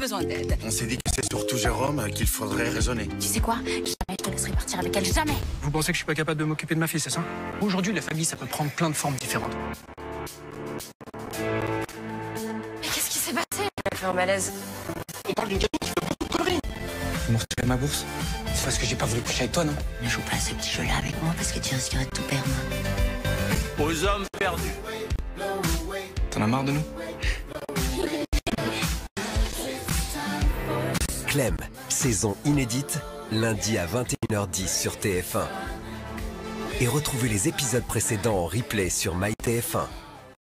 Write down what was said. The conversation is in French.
besoin d'aide. On s'est dit que c'est surtout Jérôme qu'il faudrait raisonner. Tu sais quoi? Jamais je te laisserai partir avec elle, jamais Vous pensez que je suis pas capable de m'occuper de ma fille, c'est ça? Aujourd'hui, la famille, ça peut prendre plein de formes différentes. Mais qu'est-ce qui s'est passé? Elle fait un malaise. On parle d'une gamine qui fait beaucoup de conneries Vous m'en retirez ma bourse? C'est parce que j'ai pas voulu coucher avec toi, non? Ne joue pas à ce petit jeu-là avec moi parce que tu risquerais de tout perdre. Aux hommes perdus. T'en as marre de nous? Clem, saison inédite, lundi à 21h10 sur TF1. Et retrouvez les épisodes précédents en replay sur MyTF1.